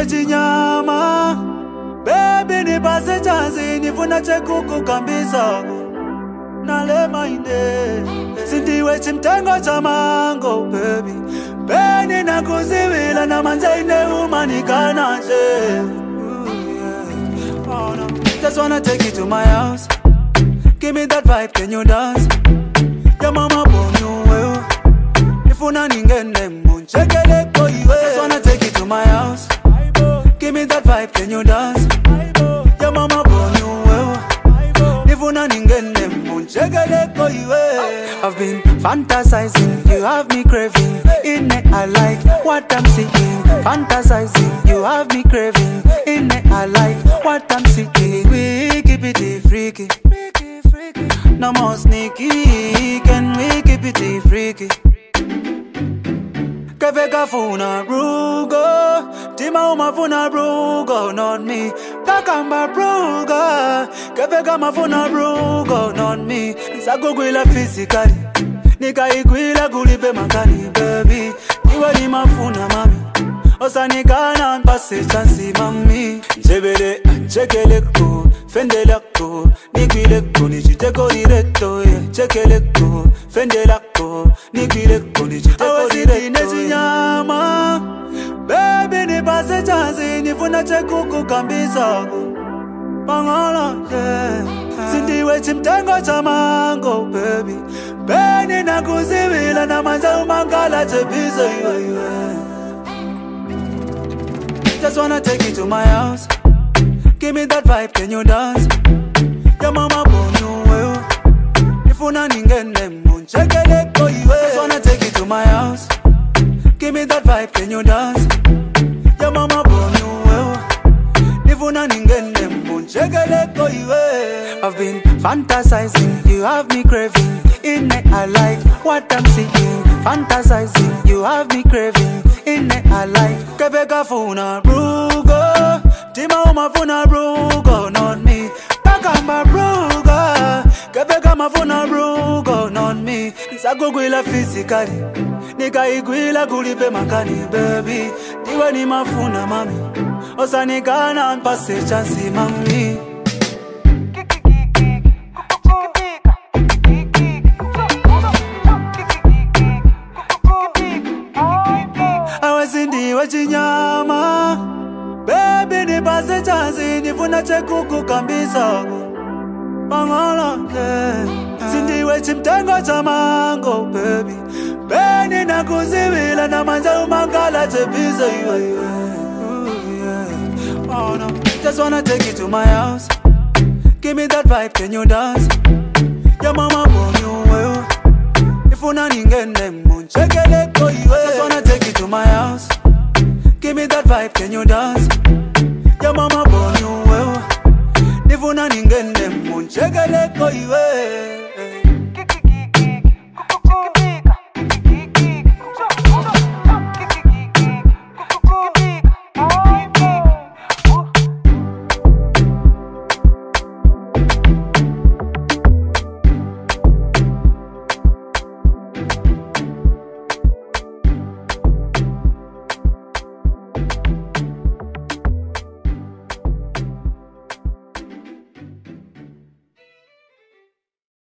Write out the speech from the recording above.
wejinyama bebi nipase chanzi nivunache kuku kabisa nalemainde sindiwe chimtengo cha mango bebi beni nakuzivila na manjaine umanikanaje Just wanna take you to my house. Give me that vibe, can you dance? Can you dance? Mama ningene I've been fantasizing, you have me craving. In it I like what I'm seeing. Fantasizing, you have me craving. In it I like what I'm seeking We keep it freaky. No more sneaky, can we keep it freaky? Kefe kafuna brugo Tima umafuna brugo Not me. Kakamba brugo Kefe kamafuna brugo Not me. Nisakugwila physically. Nikaigwila kulipe makani baby. Iwe ni mafuna mami. Osanikana mpase chansi mami. Njebele anchekeleko fendelako nigwileko nichiteko direto yeah. chekeleko fendelako nigwileko nichiteko direto chinyama chansi nifuna yeah. cha mango beni na manja umangala iwe iwe just wanna take you to my house. Give me that vibe, can you dance? Your mama born you I've been fantasizing, you have me craving. In it I like what I'm seeing. Fantasizing, you have me craving. In it I like Kefe kafuna brugo. Tima umafuna brugo Not me. Kakamba brugo. Kefe kamafuna brugo Not me. Nisakugwila physically. Nikaigwila kulipe makani baby. Tiwe ni mafuna mami. Osanikana mpase chansi mami chinyama bebi nipase chansi nifuna chekukukambisako mangala yeah. sindiwe chimtengo cha mango bebi beni nakuzivila na manja umangala chebizo iwe iwe oh, no. just wanna take you to my house. Give me that vibe can you dance? Your mama can you dance? Your mama born you well. Nifuna ningene munchekeleko iwe